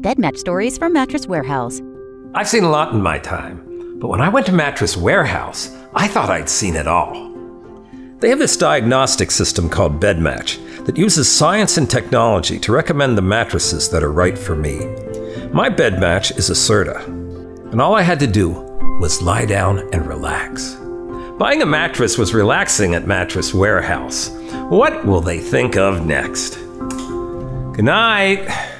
Bedmatch stories from Mattress Warehouse. I've seen a lot in my time, but when I went to Mattress Warehouse, I thought I'd seen it all. They have this diagnostic system called BedMatch that uses science and technology to recommend the mattresses that are right for me. My BedMatch is a Serta, and all I had to do was lie down and relax. Buying a mattress was relaxing at Mattress Warehouse. What will they think of next? Good night.